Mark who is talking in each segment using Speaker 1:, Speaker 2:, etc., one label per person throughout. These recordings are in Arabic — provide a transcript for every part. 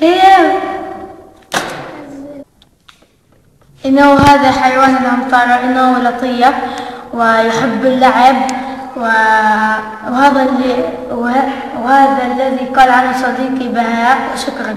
Speaker 1: هي إنه هذا حيوان الأمطار إنه لطيف ويحب اللعب وهذا اللي وه- وهذا الذي قال عنه صديقي بهاء وشكرا.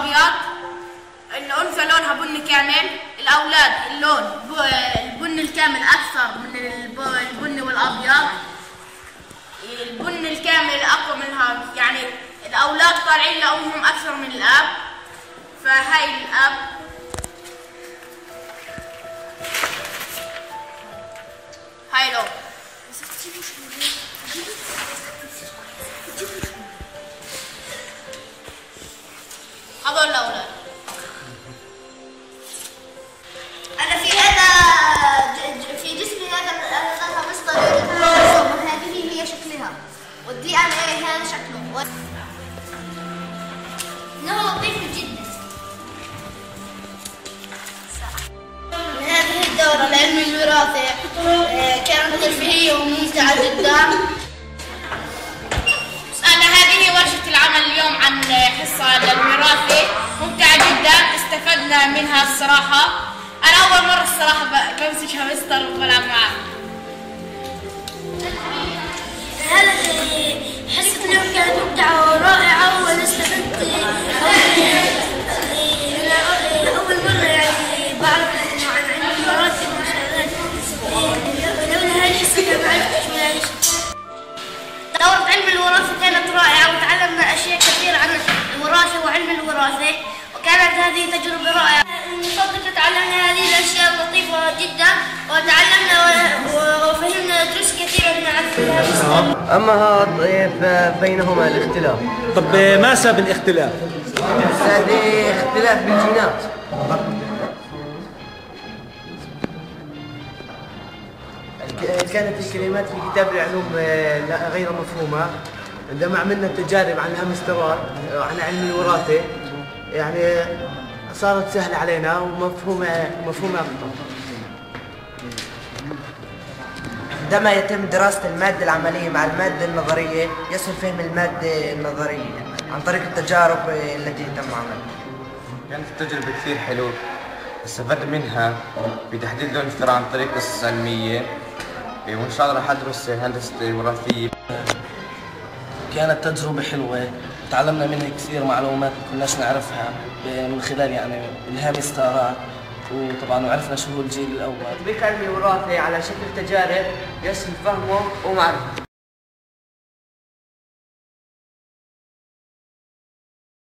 Speaker 2: بني وأبيض الأنثى لونها بني كامل الأولاد اللون البني الكامل أكثر من الب- البني والأبيض. البني الكامل أقوى منها يعني الأولاد طالعين لأمهم أكثر من الأب. فهاي الأب هاي لون. هذول الأولاد
Speaker 3: أنا في ج- في جسمي هذا هذا مصدر الكروموسوم هذه هي شكلها. والدي ان اي هذا شكله. إنه لطيف جدا. هذه الدورة العلمي الوراثي آه، كانت ترفيهية وممتعة جدا.
Speaker 2: العمل اليوم عن حصة للوراثة ممتعة جدا استفدنا منها الصراحة. أنا أول مرة الصراحة بمسك هامستر وبلعب معاه
Speaker 3: وعلم الوراثة وكانت هذه تجربة رائعة. من فضلك تعلمنا هذه الأشياء اللطيفة جدا وتعلمنا وفهمنا دروس كثيرة من عن
Speaker 4: أما هذا بينهما الاختلاف.
Speaker 5: طب ما سبب الاختلاف؟
Speaker 4: هذه اختلاف بالجينات كانت الكلمات في كتاب العلوم آه، لا- غير مفهومة. عندما عملنا تجارب عن الهامسترات آه، عن علم الوراثة يعني صارت سهلة علينا ومفهومة مفهومة أكثر عندما يتم دراسة المادة العملية مع المادة النظرية يصل فهم المادة النظرية عن طريق التجارب التي تم عملها.
Speaker 6: كانت التجربة كثير حلوة استفدت منها بتحديد لون الثرى عن طريق قصص علمية وإن شاء الله راح أدرس هندسة الوراثية.
Speaker 7: كانت تجربة حلوة. تعلمنا منها كثير معلومات ما كناش نعرفها من خلال يعني الهامسترات وطبعا وعرفنا شو هو الجيل الأول.
Speaker 4: علم الوراثة على شكل تجارب يصل فهمه ومعرفته